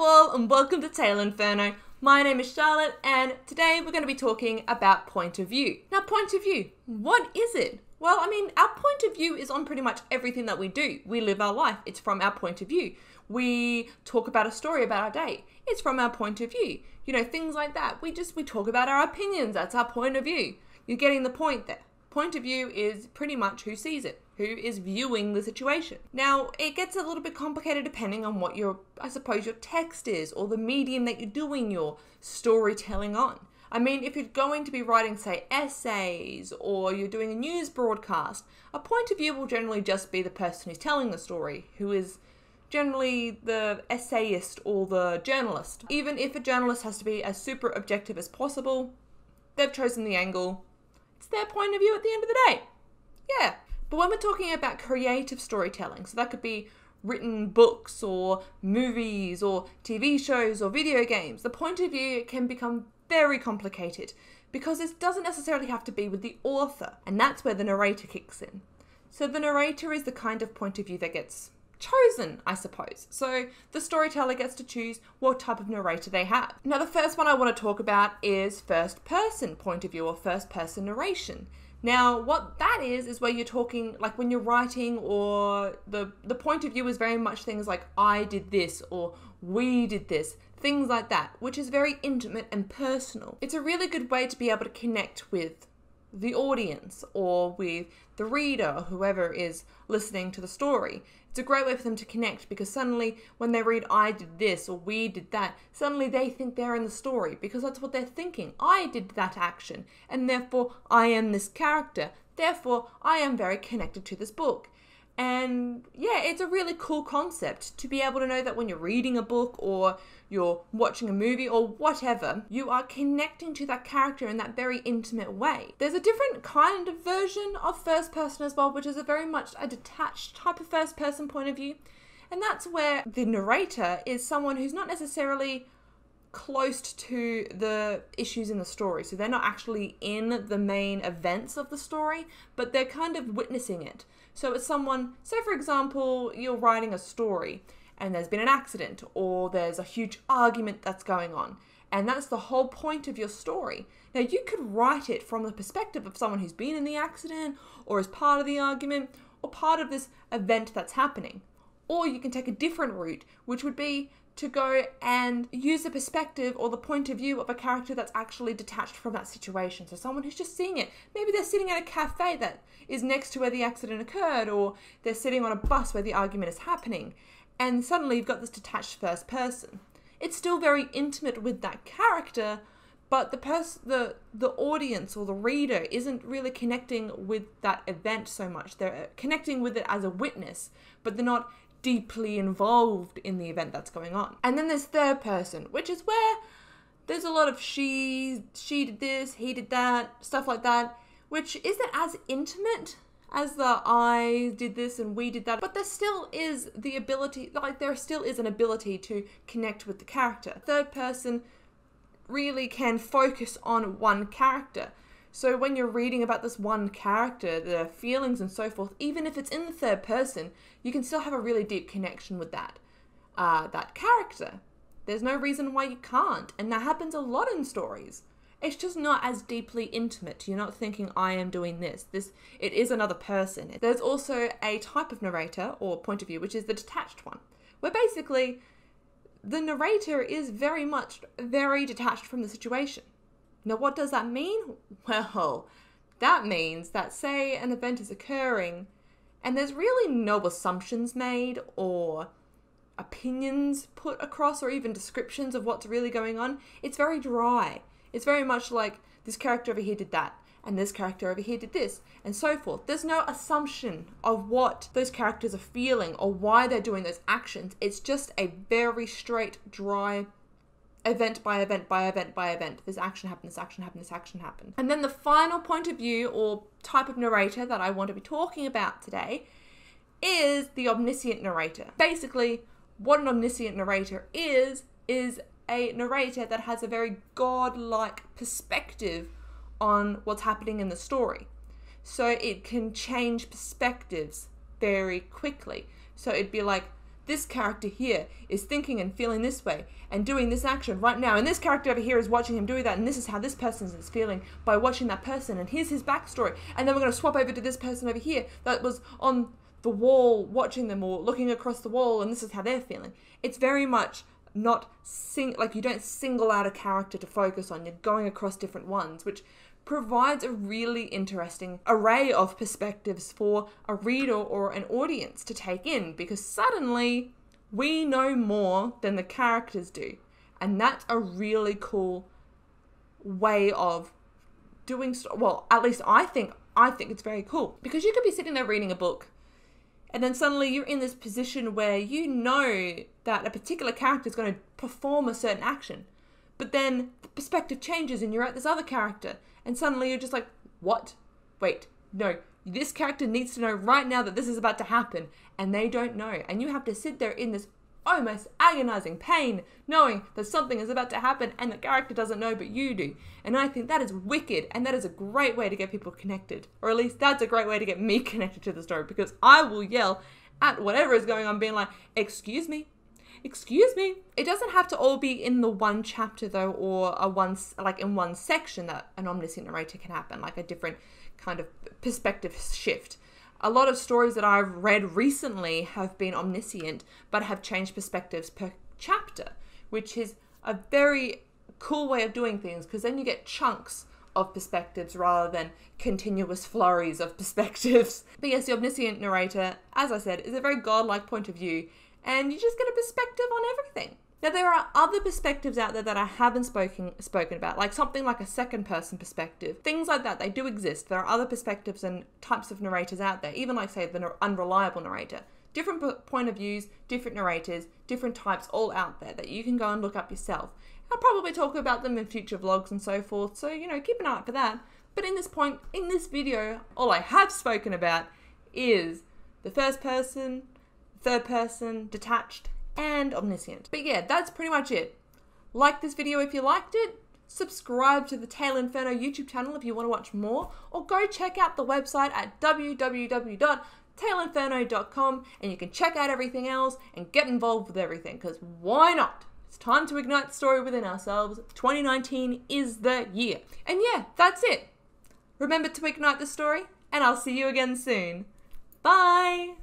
all, and welcome to Tale Inferno. My name is Charlotte, and today we're going to be talking about point of view. Now, point of view, what is it? Well, I mean, our point of view is on pretty much everything that we do. We live our life, it's from our point of view. We talk about a story about our day, it's from our point of view. You know, things like that. We just we talk about our opinions, that's our point of view. You're getting the point there. Point of view is pretty much who sees it, who is viewing the situation. Now, it gets a little bit complicated depending on what your, I suppose, your text is or the medium that you're doing your storytelling on. I mean, if you're going to be writing, say, essays or you're doing a news broadcast, a point of view will generally just be the person who's telling the story, who is generally the essayist or the journalist. Even if a journalist has to be as super objective as possible, they've chosen the angle it's their point of view at the end of the day. Yeah. But when we're talking about creative storytelling, so that could be written books or movies or TV shows or video games, the point of view can become very complicated because this doesn't necessarily have to be with the author, and that's where the narrator kicks in. So the narrator is the kind of point of view that gets chosen, I suppose. So the storyteller gets to choose what type of narrator they have. Now, the first one I want to talk about is first person point of view or first person narration. Now, what that is is where you're talking like when you're writing or the the point of view is very much things like I did this or we did this, things like that, which is very intimate and personal. It's a really good way to be able to connect with the audience or with the reader whoever is listening to the story. It's a great way for them to connect because suddenly when they read I did this or we did that, suddenly they think they're in the story because that's what they're thinking. I did that action and therefore I am this character. Therefore I am very connected to this book. And yeah, it's a really cool concept to be able to know that when you're reading a book or you're watching a movie or whatever, you are connecting to that character in that very intimate way. There's a different kind of version of first person as well, which is a very much a detached type of first person point of view. And that's where the narrator is someone who's not necessarily close to the issues in the story. So they're not actually in the main events of the story, but they're kind of witnessing it. So it's someone, say for example, you're writing a story and there's been an accident or there's a huge argument that's going on. And that's the whole point of your story. Now, you could write it from the perspective of someone who's been in the accident or is part of the argument or part of this event that's happening. Or you can take a different route, which would be to go and use the perspective or the point of view of a character that's actually detached from that situation. So someone who's just seeing it. Maybe they're sitting at a cafe that is next to where the accident occurred, or they're sitting on a bus where the argument is happening. And suddenly you've got this detached first person. It's still very intimate with that character, but the person the the audience or the reader isn't really connecting with that event so much they're uh, connecting with it as a witness but they're not deeply involved in the event that's going on. And then there's third person, which is where there's a lot of she she did this, he did that, stuff like that, which isn't as intimate as the I did this and we did that, but there still is the ability, like there still is an ability to connect with the character. Third person really can focus on one character. So when you're reading about this one character, the feelings and so forth, even if it's in the third person, you can still have a really deep connection with that uh, that character. There's no reason why you can't, and that happens a lot in stories. It's just not as deeply intimate. You're not thinking I am doing this. This it is another person. There's also a type of narrator or point of view which is the detached one, where basically the narrator is very much very detached from the situation. Now, what does that mean? Well, that means that, say, an event is occurring and there's really no assumptions made or opinions put across or even descriptions of what's really going on. It's very dry. It's very much like this character over here did that and this character over here did this and so forth. There's no assumption of what those characters are feeling or why they're doing those actions. It's just a very straight, dry event by event by event by event. This action happened, this action happened, this action happened. And then the final point of view or type of narrator that I want to be talking about today is the omniscient narrator. Basically, what an omniscient narrator is, is a narrator that has a very godlike perspective on what's happening in the story. So it can change perspectives very quickly. So it'd be like, this character here is thinking and feeling this way and doing this action right now. And this character over here is watching him doing that. And this is how this person is feeling by watching that person. And here's his backstory. And then we're going to swap over to this person over here that was on the wall watching them or looking across the wall. And this is how they're feeling. It's very much not sing like you don't single out a character to focus on. You're going across different ones, which provides a really interesting array of perspectives for a reader or an audience to take in because suddenly we know more than the characters do. And that's a really cool way of doing st- well, at least I think I think it's very cool because you could be sitting there reading a book and then suddenly you're in this position where you know that a particular character is going to perform a certain action. But then the perspective changes and you're at this other character and suddenly you're just like, what? Wait, no, this character needs to know right now that this is about to happen, and they don't know. And you have to sit there in this almost agonizing pain, knowing that something is about to happen and the character doesn't know, but you do. And I think that is wicked, and that is a great way to get people connected. Or at least that's a great way to get me connected to the story, because I will yell at whatever is going on, being like, Excuse me, excuse me. It doesn't have to all be in the one chapter though, or a one like in one section that an omniscient narrator can happen, like a different kind of perspective shift. A lot of stories that I've read recently have been omniscient, but have changed perspectives per chapter, which is a very cool way of doing things because then you get chunks of perspectives rather than continuous flurries of perspectives. But yes, the omniscient narrator, as I said, is a very godlike point of view and you just get a perspective on everything. Now there are other perspectives out there that I haven't spoken spoken about, like something like a second person perspective. Things like that, they do exist. There are other perspectives and types of narrators out there, even like say the unreliable narrator. Different point of views, different narrators, different types all out there that you can go and look up yourself. I'll probably talk about them in future vlogs and so forth, so you know, keep an eye out for that. But in this point, in this video, all I have spoken about is the first person, third person, detached, and omniscient. But yeah, that's pretty much it. Like this video if you liked it, subscribe to the Tale Inferno YouTube channel if you want to watch more, or go check out the website at www.taleinferno.com and you can check out everything else and get involved with everything, because why not? It's time to ignite the story within ourselves. 2019 is the year. And yeah, that's it. Remember to ignite the story, and I'll see you again soon. Bye!